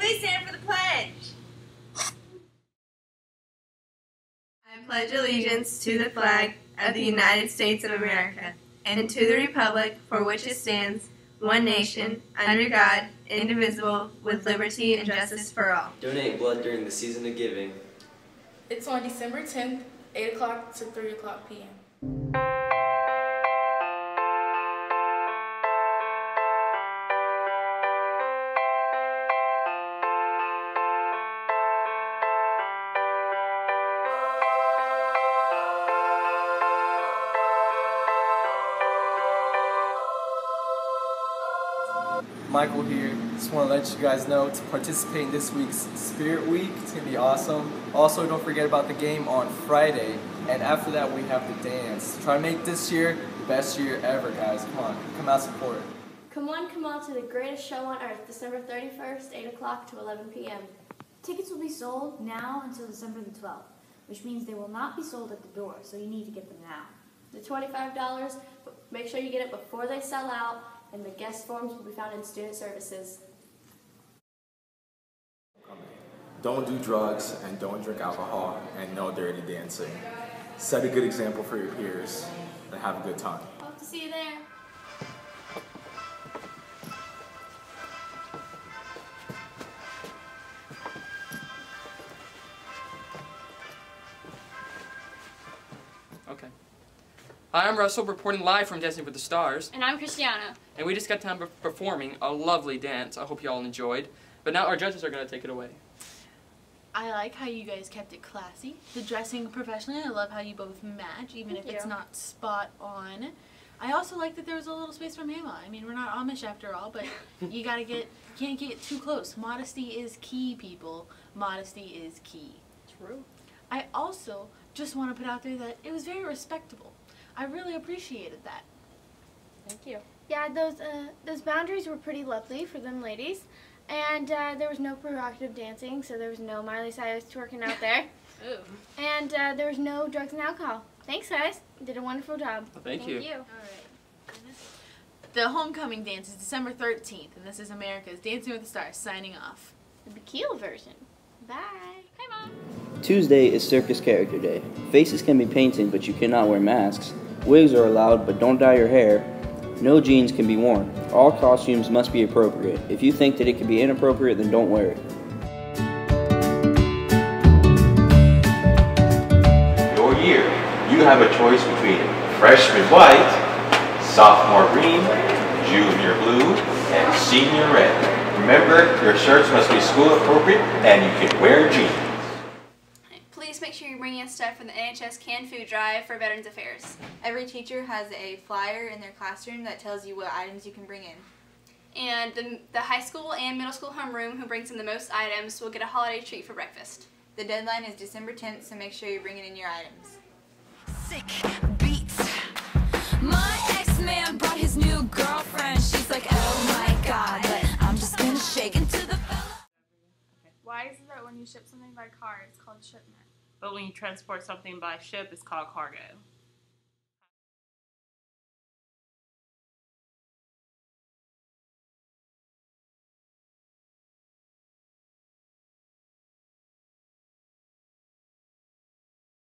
everyone. Please stand for the pledge. I pledge allegiance to the flag of the United States of America and to the republic for which it stands, one nation, under God, indivisible, with liberty and justice for all. Donate blood during the season of giving. It's on December 10th, 8 o'clock to 3 o'clock p.m. Michael here. Just want to let you guys know to participate in this week's Spirit Week. It's going to be awesome. Also, don't forget about the game on Friday. And after that, we have the dance. Try to make this year the best year ever, guys. Come on, come out support. Come on, come on to the greatest show on earth, December 31st, 8 o'clock to 11 p.m. Tickets will be sold now until December the 12th, which means they will not be sold at the door, so you need to get them now. The $25, but make sure you get it before they sell out, and the guest forms will be found in student services. Don't do drugs and don't drink alcohol and no dirty dancing. Set a good example for your peers and have a good time. Hope to see you there. Okay. Hi, I'm Russell, reporting live from Dancing with the Stars, And I'm Christiana. and we just got done per- performing a lovely dance. I hope you all enjoyed. But now our judges are going to take it away. I like how you guys kept it classy. The dressing professionally, I love how you both match, even Thank if it's not spot on. I also like that there was a little space for Mama. I mean, we're not Amish after all, but you gotta get, you can't get too close. Modesty is key, people. Modesty is key. True. I also just want to put out there that it was very respectable. I really appreciated that. Thank you. Yeah, those uh, those boundaries were pretty lovely for them ladies, and uh, there was no provocative dancing, so there was no Miley Cyrus twerking out there, Ooh. and uh, there was no drugs and alcohol. Thanks, guys. You did a wonderful job. Well, thank, you. The homecoming dance is December 13th, and this is America's Dancing with the Stars signing off. The Bikila version. Bye. Hey, Mom. Tuesday is Circus Character Day. Faces can be painted, but you cannot wear masks. Wigs are allowed, but don't dye your hair. No jeans can be worn. All costumes must be appropriate. If you think that it can be inappropriate, then don't wear it. Your year, you have a choice between freshman white, sophomore green, junior blue, and senior red. Remember, your shirts must be school appropriate and you can wear jeans. Please make sure you bring in stuff from the NHS canned food drive for Veterans Affairs. Every teacher has a flyer in their classroom that tells you what items you can bring in. And the, the high school and middle school homeroom who brings in the most items will get a holiday treat for breakfast. The deadline is December 10th, so make sure you're bringing in your items. Sick beats. My ex-man brought his new girlfriend. She's like, oh my god, but I'm just gonna shake into the Why is it that when you ship something by car, it's called shipment? But when you transport something by ship, it's called cargo.